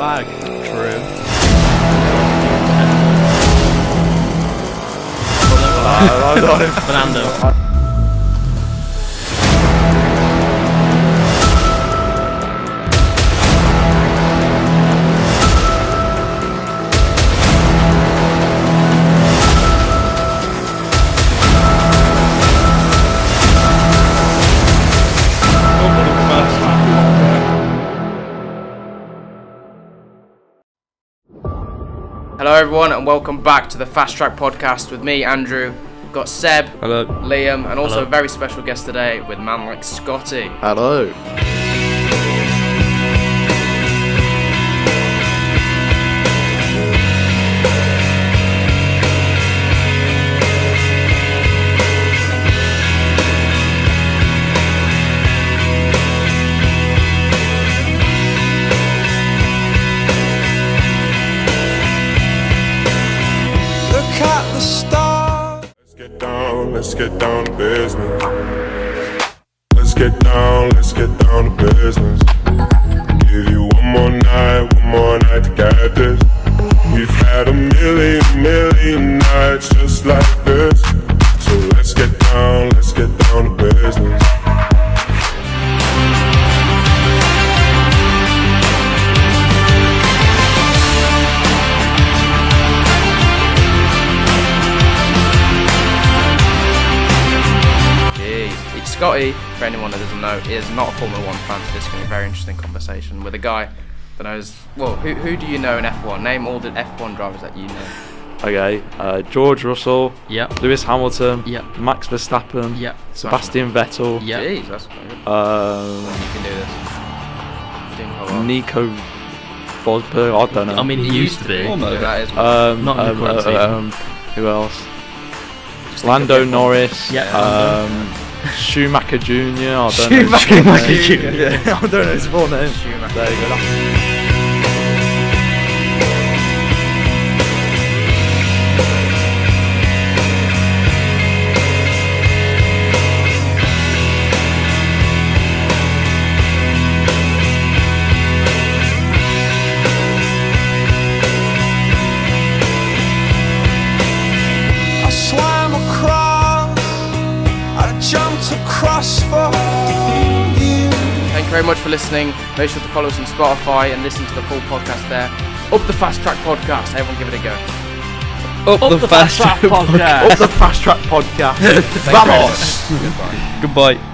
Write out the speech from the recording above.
bag. True. Fernando. Hello, everyone, and welcome back to the Fast Track Podcast with me, Andrew. We've got Seb, Hello. Liam, and also Hello. a very special guest today with man like Scotty. Hello. Stars. Let's get down, let's get down to business. Let's get down, let's get down to business. Give you one more night, one more night Jeez. Scotty, for anyone that doesn't know, is not a Formula One fan, so this is going to be a very interesting conversation with a guy that knows. Well, who, who do you know in F1? Name all the F1 drivers that you know. Okay. Uh, George Russell. Yep. Lewis Hamilton. Yep. Max Verstappen. Yep. Sebastian Vettel. Yep. Jeez, that's quite good. Um, You can do this. Doing quite well. Nico Rosberg. I don't know. I mean, he used to be. Yeah, that is um, Not in the um, current uh, um, who else? Just Lando think of F1. Norris. Yeah, Um, Schumacher Jr. I don't Schumacher know. Jr.. Yeah, I don't know his full name. Schumacher. There you go. Very much for listening. Make sure to follow us on Spotify and listen to the full podcast there. Up the Fast Track Podcast. Everyone give it a go. Up, the Fast Track Podcast. Up the fast track podcast. Vamos. Goodbye.